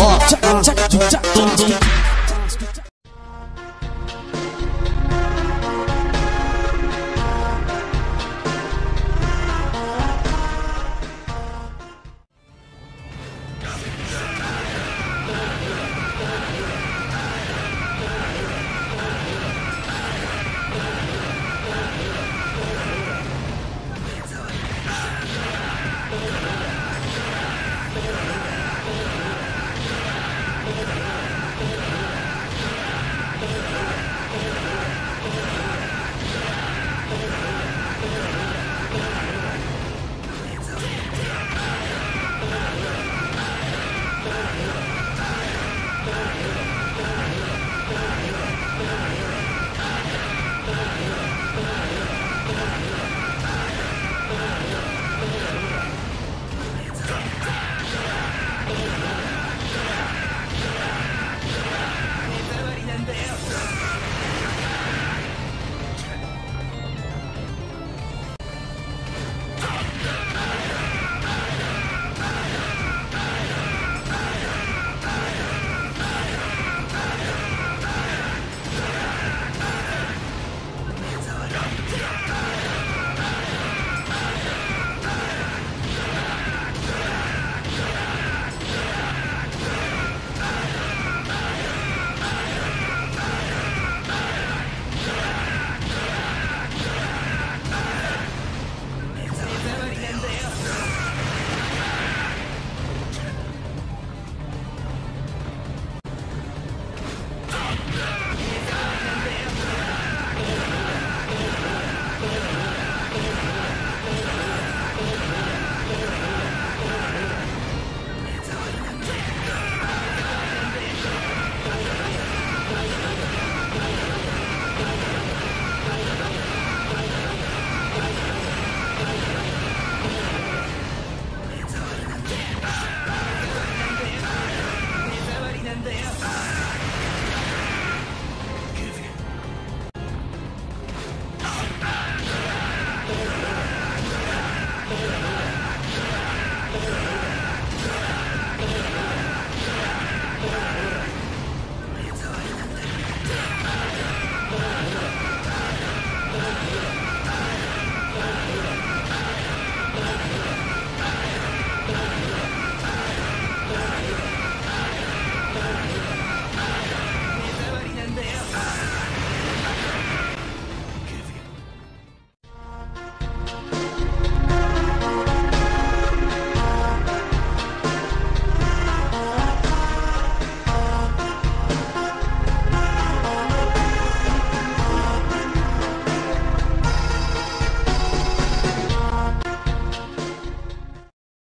Ó, Yeah! Stop!